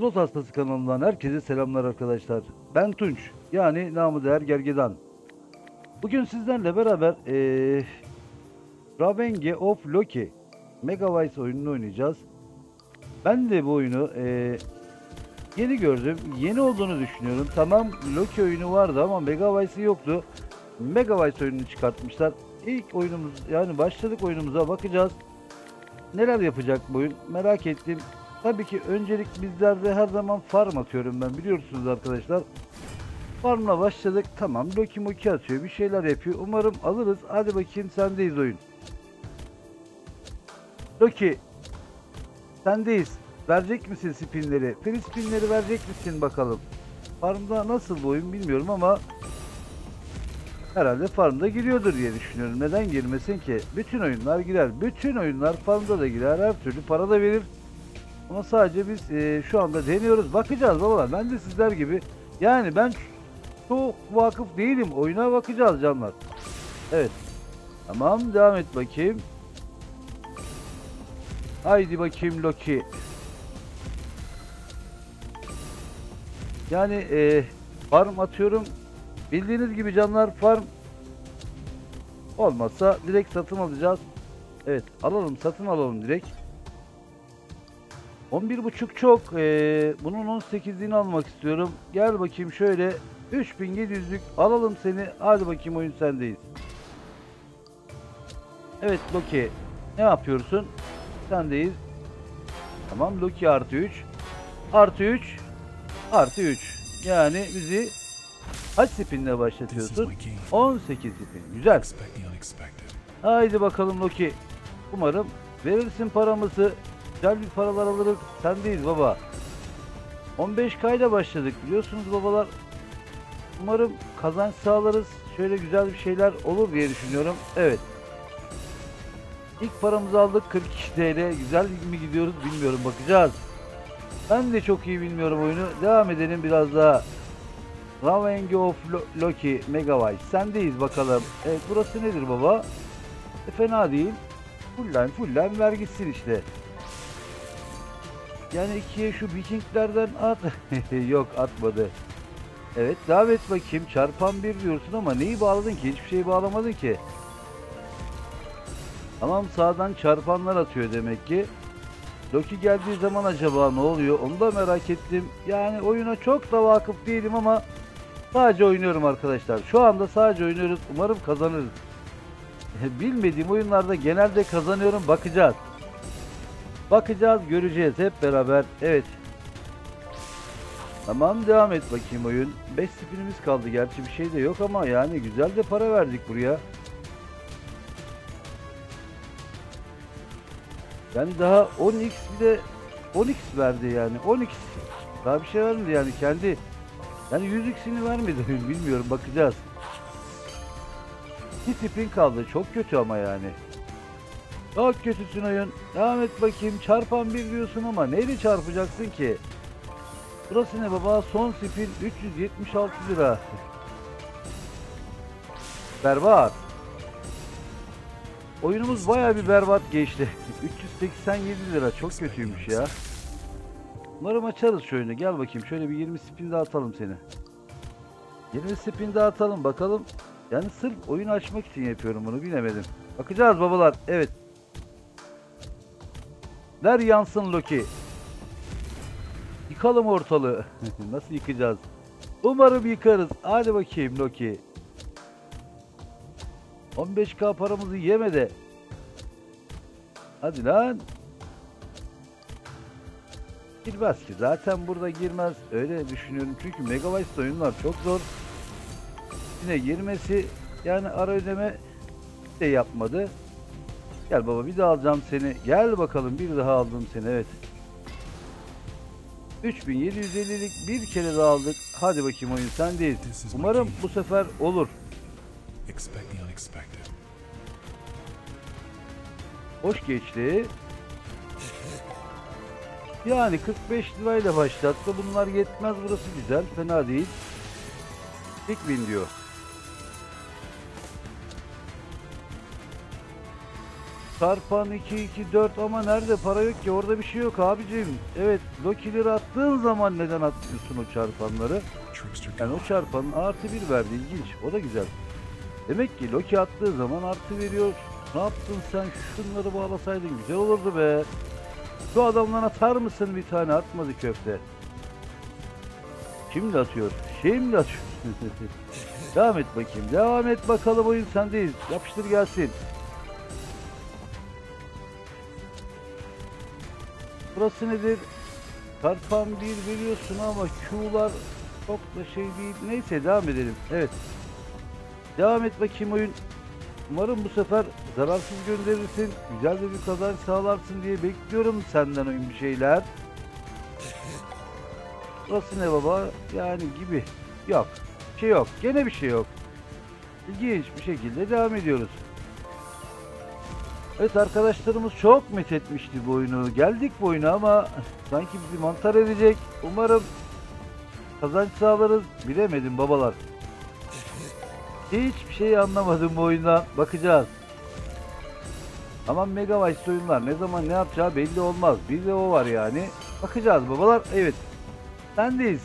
Slot Hastası kanalından herkese selamlar arkadaşlar. Ben Tunç, yani namı değer Gergedan. Bugün sizlerle beraber eee Ravenge of Loki Megavice oyununu oynayacağız. Ben de bu oyunu eee, yeni gördüm. Yeni olduğunu düşünüyorum. Tamam Loki oyunu vardı ama Megavice'i yoktu. Megavice oyununu çıkartmışlar. İlk oyunumuz yani başladık oyunumuza bakacağız. Neler yapacak bu oyun merak ettim. Tabii ki öncelik bizlerde her zaman farm atıyorum ben biliyorsunuz arkadaşlar. Farmla başladık. Tamam Loki Moki atıyor. Bir şeyler yapıyor. Umarım alırız. Hadi bakayım sendeyiz oyun. Loki sendeyiz. Verecek misin spinleri? Free spinleri verecek misin bakalım. Farmda nasıl bu oyun bilmiyorum ama herhalde farmda giriyordur diye düşünüyorum. Neden girmesin ki? Bütün oyunlar girer. Bütün oyunlar farmda da girer. Her türlü para da verir. Ama sadece biz e, şu anda deniyoruz. Bakacağız babalar. Ben de sizler gibi. Yani ben çok vakıf değilim. Oyuna bakacağız canlar. Evet. Tamam devam et bakayım. Haydi bakayım Loki. Yani e, farm atıyorum. Bildiğiniz gibi canlar farm olmazsa direkt satın alacağız. Evet alalım satın alalım direkt. 11.5 çok. Ee, bunun 18'liğini almak istiyorum. Gel bakayım şöyle. 3700'lük alalım seni. Hadi bakayım oyun sendeyiz. Evet Loki. Ne yapıyorsun? Sendeyiz. Tamam Loki artı 3. Artı 3. Artı 3. Yani bizi kaç spinle başlatıyorsun? my game. 18 spin. Güzel. Haydi bakalım Loki. Umarım verirsin paramızı. Güzel bir paralar alırız. Sendeyiz baba. 15K ile başladık biliyorsunuz babalar. Umarım kazanç sağlarız. Şöyle güzel bir şeyler olur diye düşünüyorum. Evet. İlk paramızı aldık 42 TL. Güzel mi gidiyoruz bilmiyorum bakacağız. Ben de çok iyi bilmiyorum oyunu. Devam edelim biraz daha. Ravenge of Lo- Loki Megavice. Sendeyiz bakalım. Evet burası nedir baba? E, fena değil. Fullen fullen ver gitsin işte. Yani ikiye şu vikinglerden at. Yok atmadı. Evet devam et bakayım. Çarpan bir diyorsun ama neyi bağladın ki? Hiçbir şeyi bağlamadın ki. Tamam sağdan çarpanlar atıyor demek ki. Loki geldiği zaman acaba ne oluyor? Onu da merak ettim. Yani oyuna çok da vakıf değilim ama sadece oynuyorum arkadaşlar. Şu anda sadece oynuyoruz. Umarım kazanırız. Bilmediğim oyunlarda genelde kazanıyorum. Bakacağız. Bakacağız, göreceğiz hep beraber. Evet. Tamam devam et bakayım oyun. 5 spinimiz kaldı. Gerçi bir şey de yok ama yani güzel de para verdik buraya. Yani daha 10x bir de 10x verdi yani. 10x. Daha bir şey vermedi yani kendi. Yani 100x'ini vermedi bilmiyorum bakacağız. Bir spin kaldı. Çok kötü ama yani. Çok kötüsün oyun. Devam et bakayım. Çarpan bir diyorsun ama neyle çarpacaksın ki? Burası ne baba? Son spin 376 lira. Berbat. Oyunumuz bayağı bir berbat geçti. 387 lira çok kötüymüş ya. Umarım açarız şu oyunu. Gel bakayım şöyle bir 20 spin daha atalım seni. 20 spin daha atalım bakalım. Yani sırf oyunu açmak için yapıyorum bunu bilemedim. Bakacağız babalar. Evet. Ver yansın Loki. Yıkalım ortalığı. Nasıl yıkacağız? Umarım yıkarız. Hadi bakayım Loki. 15k paramızı yeme de. Hadi lan. Girmez ki. Zaten burada girmez. Öyle düşünüyorum. Çünkü Megabyte oyunlar çok zor. Yine girmesi yani ara ödeme de yapmadı. Gel baba bir daha alacağım seni. Gel bakalım bir daha aldım seni evet. 3750'lik bir kere daha aldık. Hadi bakayım oyun sendeyiz. Umarım bu sefer olur. Hoş geçti. Yani 45 lirayla başlattı. Bunlar yetmez burası güzel. Fena değil. Big win diyor. Çarpan 2 2 4 ama nerede para yok ki orada bir şey yok abicim. Evet Loki'leri attığın zaman neden atmıyorsun o çarpanları? Yani o çarpanın artı bir verdi ilginç o da güzel. Demek ki Loki attığı zaman artı veriyor. Ne yaptın sen şunları bağlasaydın güzel olurdu be. Şu adamdan atar mısın bir tane atmadı köfte. Şimdi atıyor. Şimdi atıyor. devam et bakayım. Devam et bakalım oyun sendeyiz. Yapıştır gelsin. Burası nedir? Çarpan bir veriyorsun ama Q'lar çok da şey değil. Neyse devam edelim. Evet. Devam et bakayım oyun. Umarım bu sefer zararsız gönderirsin. Güzel de bir kazanç sağlarsın diye bekliyorum senden oyun bir şeyler. Burası ne baba? Yani gibi. Yok. Bir şey yok. Gene bir şey yok. İlginç bir şekilde devam ediyoruz. Evet arkadaşlarımız çok methetmişti bu oyunu. Geldik bu oyuna ama sanki bizi mantar edecek. Umarım kazanç sağlarız. Bilemedim babalar. Hiçbir şey anlamadım bu oyundan. Bakacağız. Ama Megabyte oyunlar ne zaman ne yapacağı belli olmaz. Bir de o var yani. Bakacağız babalar. Evet. Sendeyiz.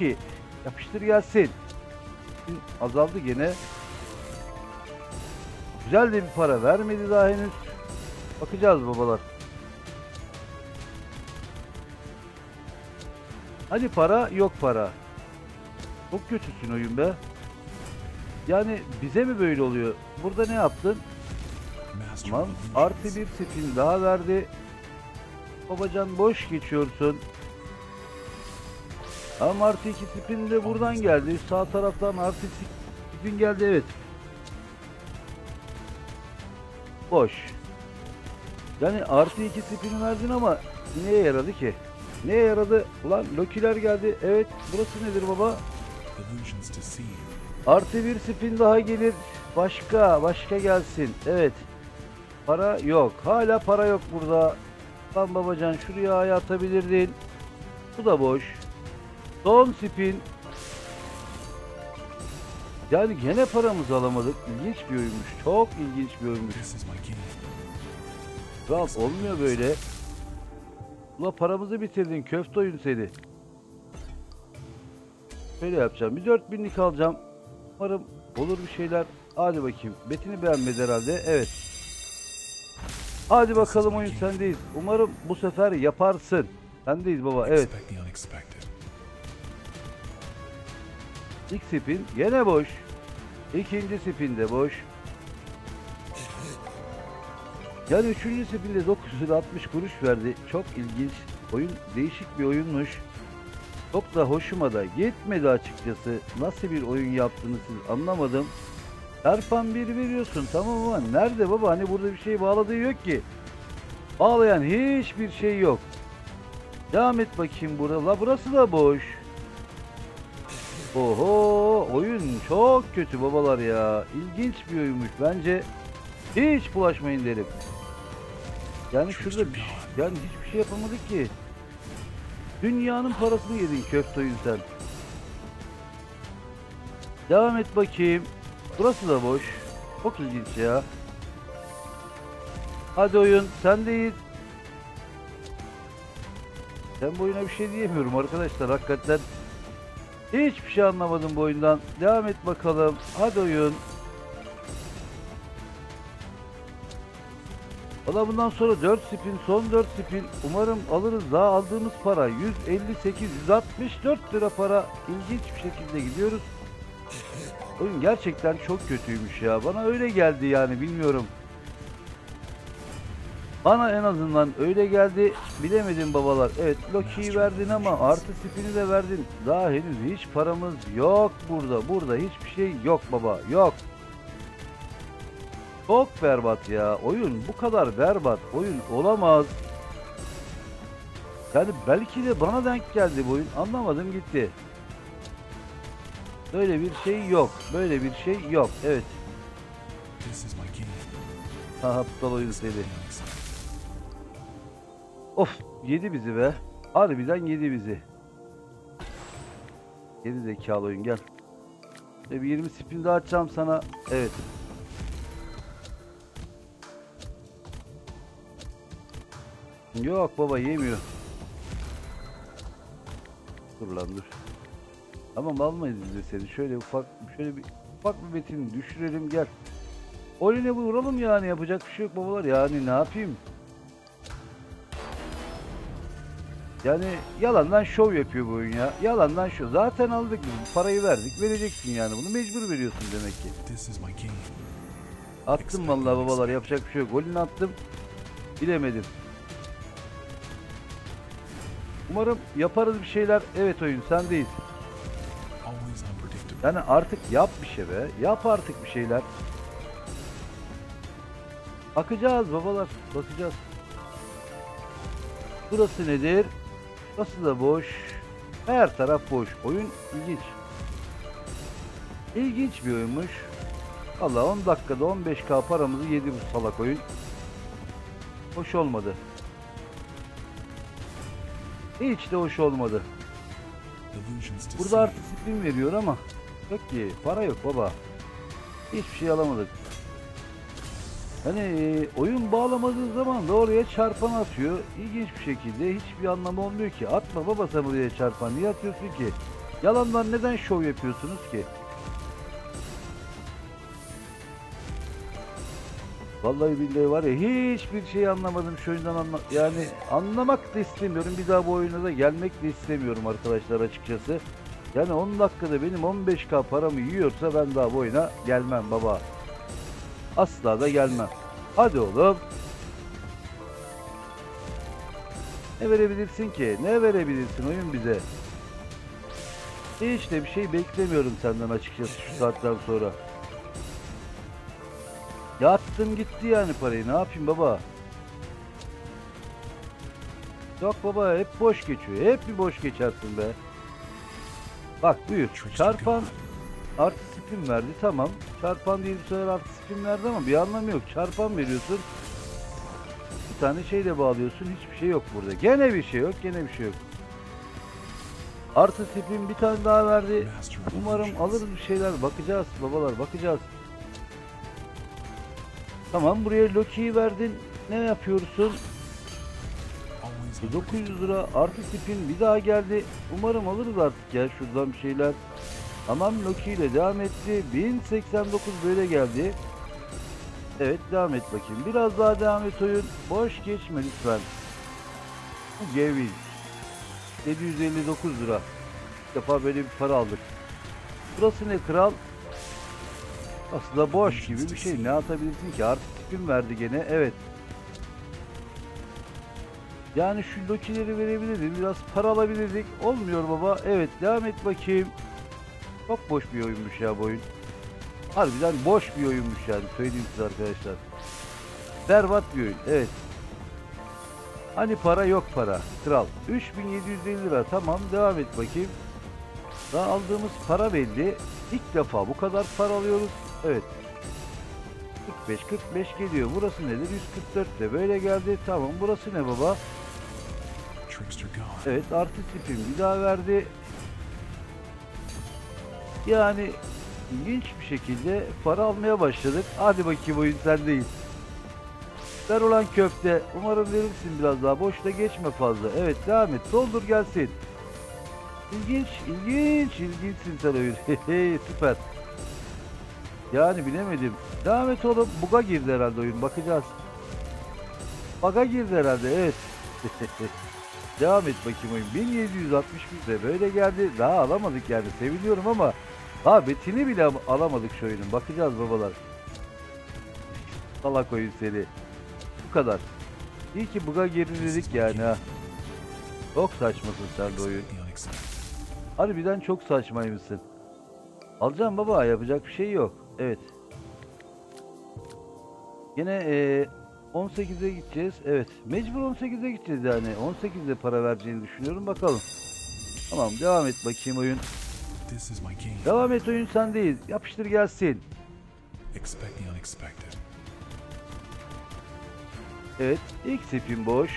İyi. Yapıştır gelsin. Azaldı gene. Güzel de bir para vermedi daha henüz. Bakacağız babalar. Hadi para yok para. Çok kötüsün oyun be. Yani bize mi böyle oluyor? Burada ne yaptın? Tamam. Artı bir spin daha verdi. Babacan boş geçiyorsun. Ama artı iki spin de buradan geldi. Sağ taraftan artı spin geldi evet. Boş. Yani artı iki spin verdin ama neye yaradı ki? Neye yaradı? Ulan Loki'ler geldi. Evet burası nedir baba? Artı bir spin daha gelir. Başka, başka gelsin. Evet. Para yok. Hala para yok burada. Lan babacan şuraya atabilirdin. Bu da boş. Son spin. Yani gene paramızı alamadık. İlginç bir oyunmuş. Çok ilginç bir oyunmuş. Kral olmuyor böyle. Ula paramızı bitirdin köfte oyun seni. Şöyle yapacağım. Bir 4000'lik alacağım. Umarım olur bir şeyler. Hadi bakayım. Betini beğenmedi herhalde. Evet. Hadi bakalım oyun sendeyiz. Umarım bu sefer yaparsın. Sendeyiz baba. Evet. İlk spin gene boş. İkinci spin de boş. Yani üçüncü spinde 960 kuruş verdi. Çok ilginç. Oyun değişik bir oyunmuş. Çok da hoşuma da gitmedi açıkçası. Nasıl bir oyun yaptığını siz anlamadım. Çarpan bir veriyorsun tamam ama nerede baba? Hani burada bir şey bağladığı yok ki. Bağlayan hiçbir şey yok. Devam et bakayım burada. La burası da boş. Oho oyun çok kötü babalar ya. İlginç bir oyunmuş bence. Hiç bulaşmayın derim. Yani şurada bir şey, yani hiçbir şey yapamadık ki. Dünyanın parasını yedin köfte oyun sen. Devam et bakayım. Burası da boş. Çok ilginç ya. Hadi oyun sendeyiz. Ben bu oyuna bir şey diyemiyorum arkadaşlar hakikaten. Hiçbir şey anlamadım bu oyundan. Devam et bakalım. Hadi oyun. Valla bundan sonra 4 spin, son 4 spin. Umarım alırız. Daha aldığımız para 158, 164 lira para. İlginç bir şekilde gidiyoruz. Oyun gerçekten çok kötüymüş ya. Bana öyle geldi yani bilmiyorum. Bana en azından öyle geldi. Bilemedim babalar. Evet Loki'yi verdin ama artı spini de verdin. Daha henüz hiç paramız yok burada. Burada hiçbir şey yok baba. Yok. Çok berbat ya. Oyun bu kadar berbat. Oyun olamaz. Yani belki de bana denk geldi bu oyun. Anlamadım gitti. Böyle bir şey yok. Böyle bir şey yok. Evet. This is my game. Ha aptal oyun seni. Of yedi bizi be. Harbiden yedi bizi. Geri zekalı oyun gel. E bir 20 spin daha atacağım sana. Evet. Yok baba yemiyor. Dur lan dur. Tamam almayız biz seni. Şöyle ufak şöyle bir ufak bir metin düşürelim gel. Oline vuralım yani yapacak bir şey yok babalar yani ne yapayım? Yani yalandan şov yapıyor bu oyun ya. Yalandan şov. Zaten aldık biz. Parayı verdik. Vereceksin yani bunu. Mecbur veriyorsun demek ki. Attım vallahi babalar. Yapacak bir şey yok. Golünü attım. Bilemedim. Umarım yaparız bir şeyler. Evet oyun. Always unpredictable. Yani artık yap bir şey be. Yap artık bir şeyler. Bakacağız babalar. Bakacağız. Burası nedir? Burası da boş. Her taraf boş. Oyun ilginç. İlginç bir oyunmuş. Valla 10 dakikada 15k paramızı yedi bu salak oyun. Hoş olmadı. Hiç de hoş olmadı. Burada artı spin veriyor ama yok ki para yok baba. Hiçbir şey alamadık. Hani e, oyun bağlamadığı zaman da oraya çarpan atıyor. İlginç bir şekilde hiçbir anlamı olmuyor ki. Atma baba sen buraya çarpan. Niye atıyorsun ki? Yalandan neden şov yapıyorsunuz ki? Vallahi billahi var ya hiçbir şey anlamadım şu oyundan anla yani anlamak da istemiyorum. Bir daha bu oyuna da gelmek de istemiyorum arkadaşlar açıkçası. Yani 10 dakikada benim 15k paramı yiyorsa ben daha bu oyuna gelmem baba. Asla da gelmem. Hadi oğlum. Ne verebilirsin ki? Ne verebilirsin oyun bize? Hiç de bir şey beklemiyorum senden açıkçası şu saatten sonra. Yattım gitti yani parayı. Ne yapayım baba? Yok baba hep boş geçiyor. Hep bir boş geçersin be. Bak buyur. Çarpan artı spin verdi tamam. Çarpan değil bu sefer artı spin verdi ama bir anlamı yok. Çarpan veriyorsun. Bir tane şeyle bağlıyorsun. Hiçbir şey yok burada. Gene bir şey yok. Gene bir şey yok. Artı spin bir tane daha verdi. Umarım alırız bir şeyler. Bakacağız babalar bakacağız. Tamam buraya Loki'yi verdin. Ne yapıyorsun? Always 900 lira artı tipin bir daha geldi. Umarım alırız artık ya şuradan bir şeyler. Tamam Loki ile devam etti. 1089 böyle geldi. Evet devam et bakayım. Biraz daha devam et oyun. Boş geçme lütfen. Bu Gevin. 759 lira. İlk defa böyle bir para aldık. Burası ne kral? Aslında boş gibi bir şey. Ne atabilirsin ki? Artı tipim verdi gene. Evet. Yani şu lokileri verebilirdik. Biraz para alabilirdik. Olmuyor baba. Evet devam et bakayım. Çok boş bir oyunmuş ya bu oyun. Harbiden boş bir oyunmuş yani. Söyleyeyim size arkadaşlar. Berbat bir oyun. Evet. Hani para yok para. Kral. 3750 lira. Tamam devam et bakayım. Daha aldığımız para belli. İlk defa bu kadar para alıyoruz. Evet. 45 45 geliyor. Burası nedir? 144 de böyle geldi. Tamam burası ne baba? Evet artı tipim bir daha verdi. Yani ilginç bir şekilde para almaya başladık. Hadi bakayım oyun sendeyiz. Ver olan köfte. Umarım verirsin biraz daha. Boşta geçme fazla. Evet devam et. Doldur gelsin. İlginç, ilginç, ilginçsin sen oyun. Süper. Yani bilemedim. Devam et oğlum. Buga girdi herhalde oyun. Bakacağız. Bug'a girdi herhalde. Evet. Devam et bakayım oyun. 1761 de böyle geldi. Daha alamadık yani. Seviniyorum ama daha betini bile al- alamadık şu oyunun. Bakacağız babalar. Salak oyun seni. Bu kadar. İyi ki buga girdi dedik yani ha. Çok saçmasın sen de oyun. Harbiden çok saçmaymışsın. Alacağım baba yapacak bir şey yok. Evet. Yine eee 18'e gideceğiz. Evet. Mecbur 18'e gideceğiz yani. 18'de para vereceğini düşünüyorum. Bakalım. Tamam devam et bakayım oyun. Devam et oyun sendeyiz. Yapıştır gelsin. Evet. ilk sepim boş.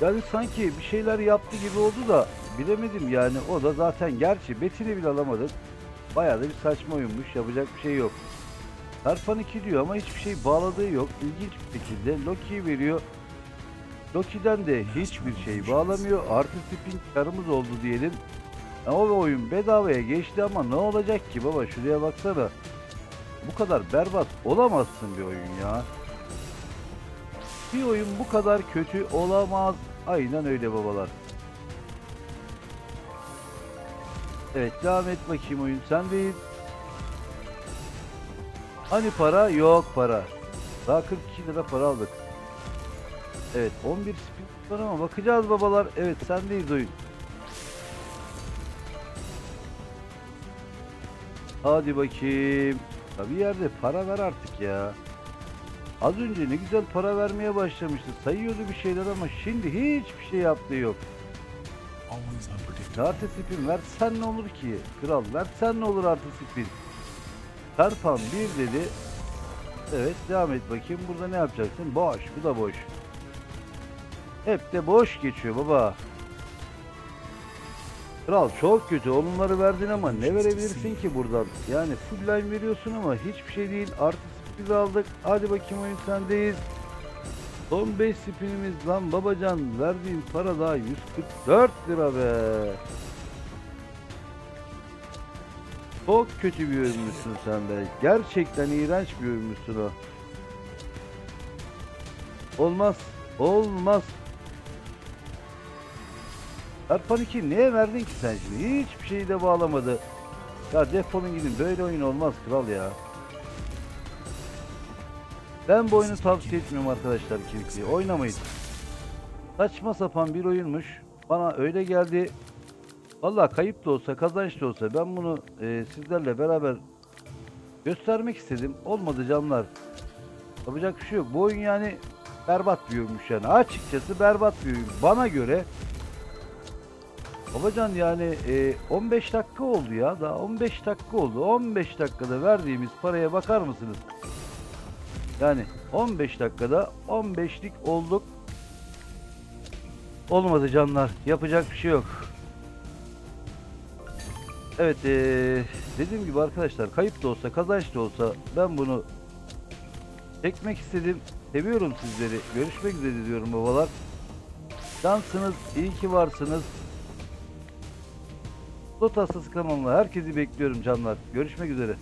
Yani sanki bir şeyler yaptı gibi oldu da bilemedim yani. O da zaten gerçi betini bile alamadık. Bayağı da bir saçma oyunmuş. Yapacak bir şey yok. Tarpan 2 diyor ama hiçbir şey bağladığı yok. İlginç bir şekilde Loki'yi veriyor. Loki'den de hiçbir şey bağlamıyor. Artı spin karımız oldu diyelim. Ya o oyun bedavaya geçti ama ne olacak ki baba şuraya baksana. Bu kadar berbat olamazsın bir oyun ya. Bir oyun bu kadar kötü olamaz. Aynen öyle babalar. Evet devam et bakayım oyun sendeyiz. Hani para? Yok para. Daha 42 lira para aldık. Evet 11 spin var ama bakacağız babalar. Evet sendeyiz oyun. Hadi bakayım. Ya yerde para ver artık ya. Az önce ne güzel para vermeye başlamıştı. Sayıyordu bir şeyler ama şimdi hiçbir şey yaptığı yok. Artı spin versen ne olur ki? Kral versen ne olur artı spin? Çarpan bir dedi. Evet devam et bakayım. Burada ne yapacaksın? Boş. Bu da boş. Hep de boş geçiyor baba. Kral çok kötü. Onları verdin ama ne verebilirsin ki buradan? Yani full line veriyorsun ama hiçbir şey değil. Artı spin aldık. Hadi bakayım oyun sendeyiz. Son 5 spinimiz lan babacan. Verdiğin para daha 144 lira be. Çok kötü bir ürünmüşsün sen be. Gerçekten iğrenç bir ürünmüşsün o. Olmaz. Olmaz. Erpan 2 neye verdin ki sen şimdi? Hiçbir şeyi de bağlamadı. Ya defolun gidin. Böyle oyun olmaz kral ya. Ben bu oyunu tavsiye etmiyorum arkadaşlar kesinlikle. Oynamayın. Saçma sapan bir oyunmuş. Bana öyle geldi. Vallahi kayıp da olsa kazanç da olsa ben bunu e, sizlerle beraber göstermek istedim. Olmadı canlar. Yapacak bir şey yok. Bu oyun yani berbat bir oyunmuş yani. Açıkçası berbat bir oyun. Bana göre Babacan yani e, 15 dakika oldu ya. Daha 15 dakika oldu. 15 dakikada verdiğimiz paraya bakar mısınız? Yani 15 dakikada 15'lik olduk. Olmadı canlar. Yapacak bir şey yok. Evet eee, dediğim gibi arkadaşlar kayıp da olsa kazanç da olsa ben bunu çekmek istedim. Seviyorum sizleri. Görüşmek üzere diyorum babalar. Cansınız. iyi ki varsınız. Slot Hastası kanalına herkesi bekliyorum canlar. Görüşmek üzere.